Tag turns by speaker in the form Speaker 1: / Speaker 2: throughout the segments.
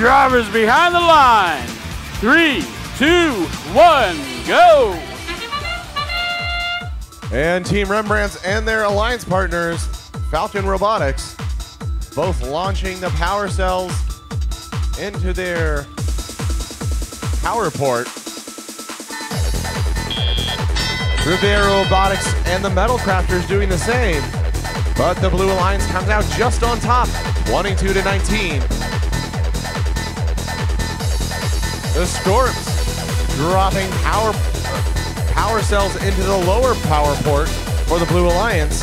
Speaker 1: Drivers behind the line. Three, two, one, go.
Speaker 2: And Team Rembrandts and their alliance partners, Falcon Robotics, both launching the power cells into their power port. Riviera Robotics and the Metal Crafters doing the same. But the Blue Alliance comes out just on top, 22 to 19. The Scorps dropping power power cells into the lower power port for the Blue Alliance.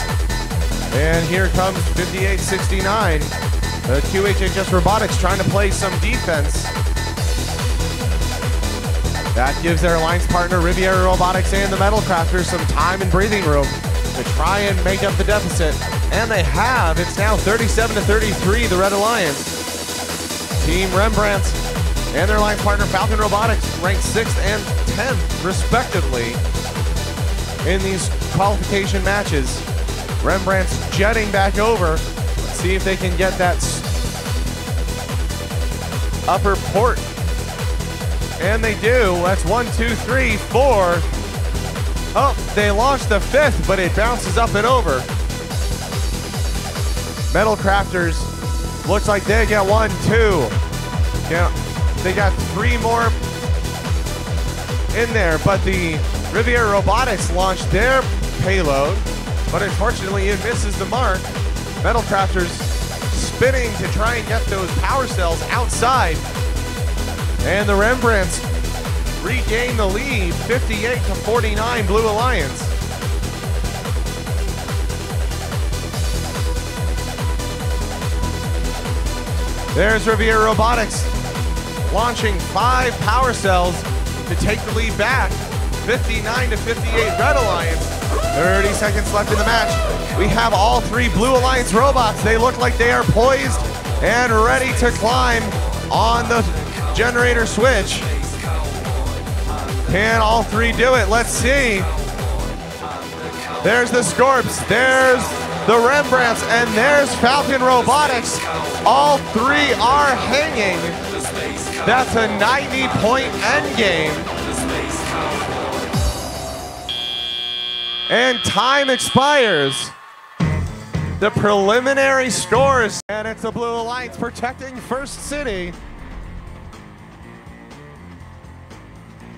Speaker 2: And here comes 5869. The QHHS Robotics trying to play some defense. That gives their alliance partner Riviera Robotics and the Metal Crafters some time and breathing room to try and make up the deficit. And they have. It's now 37 to 33, the Red Alliance. Team Rembrandt and their line partner Falcon Robotics ranked 6th and 10th, respectively, in these qualification matches. Rembrandt's jetting back over. Let's see if they can get that upper port. And they do. That's one, two, three, four. Oh, they launched the fifth, but it bounces up and over. Metal Crafters looks like they get one, two. Yeah, they got three more in there, but the Riviera Robotics launched their payload, but unfortunately it misses the mark. Metal Crafters spinning to try and get those power cells outside. And the Rembrandts regain the lead, 58 to 49, Blue Alliance. There's Riviera Robotics launching five power cells to take the lead back. 59 to 58 Red Alliance. 30 seconds left in the match. We have all three Blue Alliance robots. They look like they are poised and ready to climb on the generator switch. Can all three do it? Let's see. There's the Scorps. There's the Rembrandts. And there's Falcon Robotics. All three are hanging. That's a 90 point end game. And time expires. The preliminary scores. And it's the Blue Alliance protecting First City.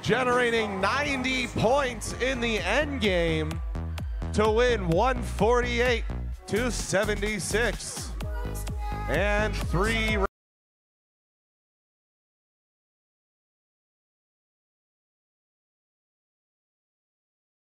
Speaker 2: Generating 90 points in the end game to win 148 to 76. And three